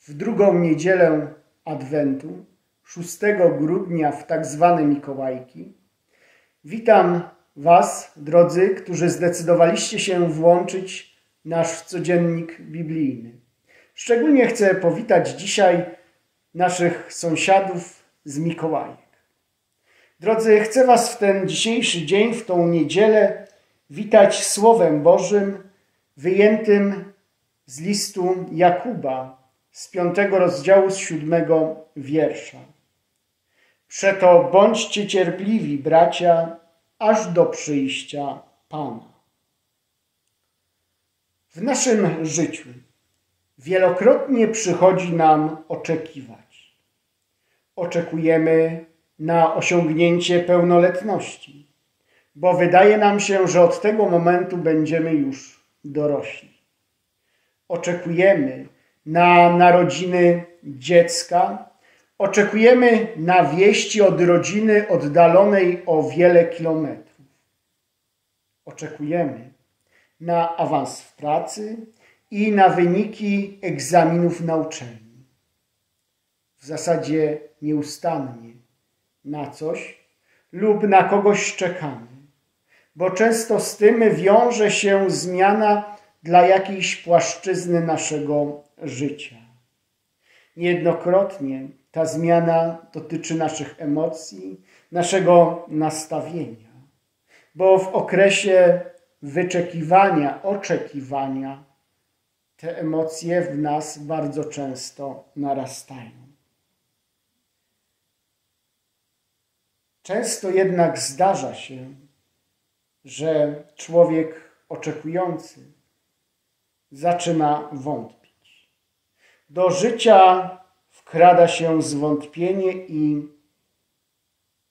w drugą niedzielę Adwentu, 6 grudnia w tak zwane Mikołajki. Witam Was, drodzy, którzy zdecydowaliście się włączyć nasz codziennik biblijny. Szczególnie chcę powitać dzisiaj naszych sąsiadów z Mikołajek. Drodzy, chcę Was w ten dzisiejszy dzień, w tą niedzielę witać Słowem Bożym wyjętym z listu Jakuba z piątego rozdziału z siódmego wiersza. Przeto bądźcie cierpliwi, bracia, aż do przyjścia Pana. W naszym życiu wielokrotnie przychodzi nam oczekiwać. Oczekujemy na osiągnięcie pełnoletności, bo wydaje nam się, że od tego momentu będziemy już dorośli. Oczekujemy na narodziny dziecka, oczekujemy na wieści od rodziny oddalonej o wiele kilometrów. Oczekujemy na awans w pracy i na wyniki egzaminów na uczelni. W zasadzie nieustannie na coś lub na kogoś czekamy, bo często z tym wiąże się zmiana dla jakiejś płaszczyzny naszego życia. Niejednokrotnie ta zmiana dotyczy naszych emocji, naszego nastawienia, bo w okresie wyczekiwania, oczekiwania te emocje w nas bardzo często narastają. Często jednak zdarza się, że człowiek oczekujący zaczyna wątpić. Do życia wkrada się zwątpienie i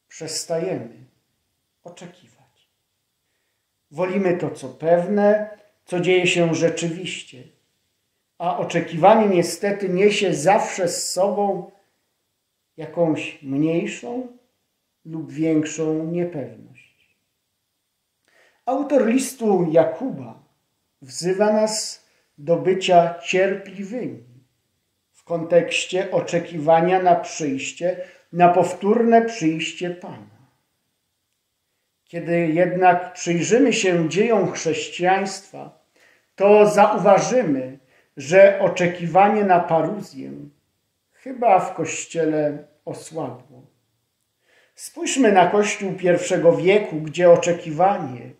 przestajemy oczekiwać. Wolimy to, co pewne, co dzieje się rzeczywiście, a oczekiwanie niestety niesie zawsze z sobą jakąś mniejszą lub większą niepewność. Autor listu Jakuba wzywa nas do bycia cierpliwymi w kontekście oczekiwania na przyjście, na powtórne przyjście Pana. Kiedy jednak przyjrzymy się dziejom chrześcijaństwa, to zauważymy, że oczekiwanie na paruzję chyba w Kościele osłabło. Spójrzmy na Kościół pierwszego wieku, gdzie oczekiwanie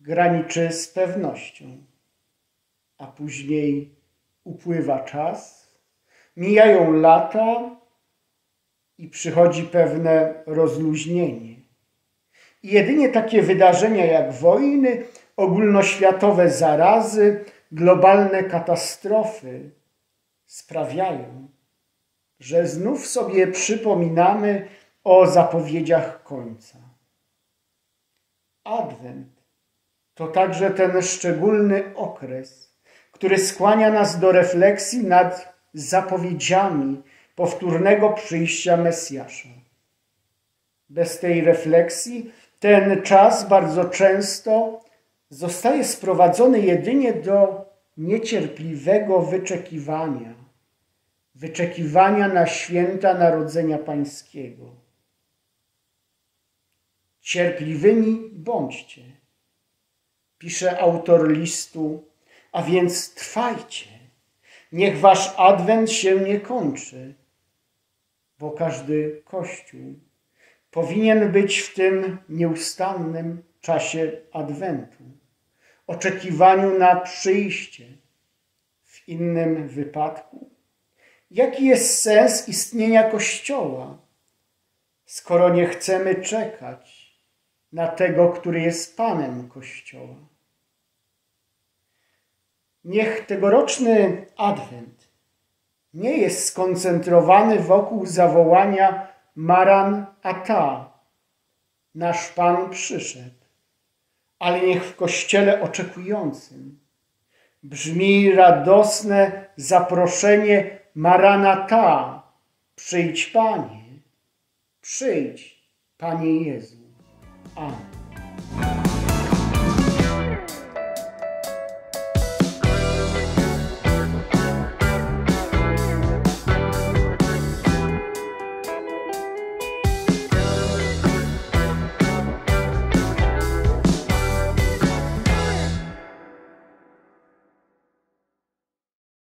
graniczy z pewnością, a później upływa czas, mijają lata i przychodzi pewne rozluźnienie. I jedynie takie wydarzenia jak wojny, ogólnoświatowe zarazy, globalne katastrofy sprawiają, że znów sobie przypominamy o zapowiedziach końca. Adwent to także ten szczególny okres, który skłania nas do refleksji nad zapowiedziami powtórnego przyjścia Mesjasza. Bez tej refleksji ten czas bardzo często zostaje sprowadzony jedynie do niecierpliwego wyczekiwania, wyczekiwania na święta Narodzenia Pańskiego. Cierpliwymi bądźcie, pisze autor listu, a więc trwajcie. Niech wasz adwent się nie kończy, bo każdy kościół powinien być w tym nieustannym czasie adwentu, oczekiwaniu na przyjście. W innym wypadku, jaki jest sens istnienia Kościoła, skoro nie chcemy czekać na tego, który jest Panem Kościoła? Niech tegoroczny Adwent nie jest skoncentrowany wokół zawołania Maran Ata, nasz Pan przyszedł, ale niech w Kościele oczekującym brzmi radosne zaproszenie Maranata, przyjdź Panie, przyjdź Panie Jezu. Amen.